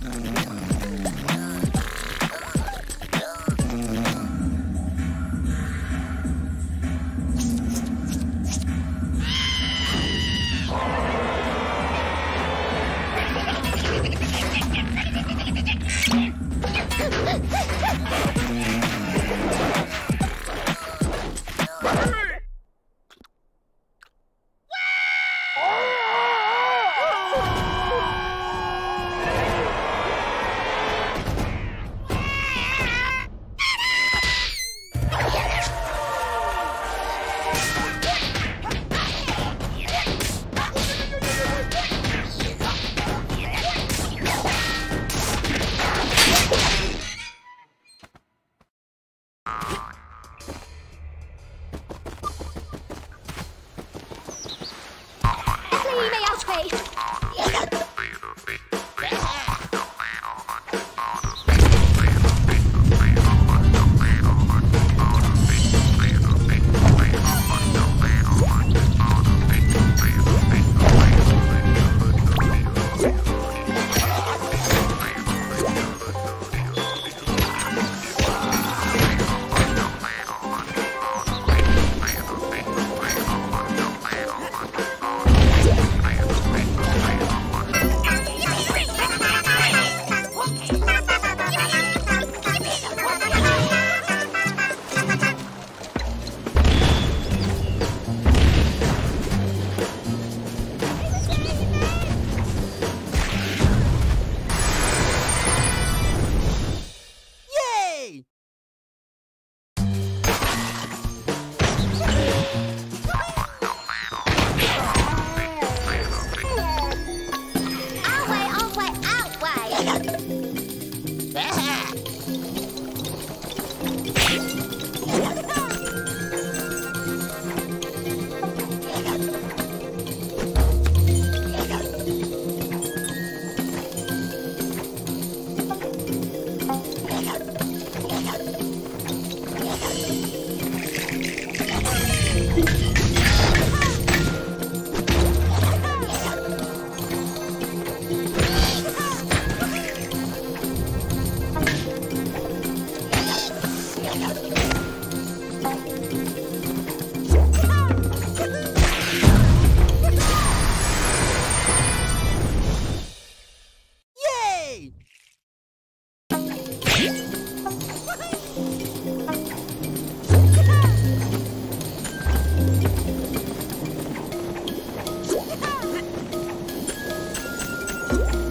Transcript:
Ha ha ha! Bye.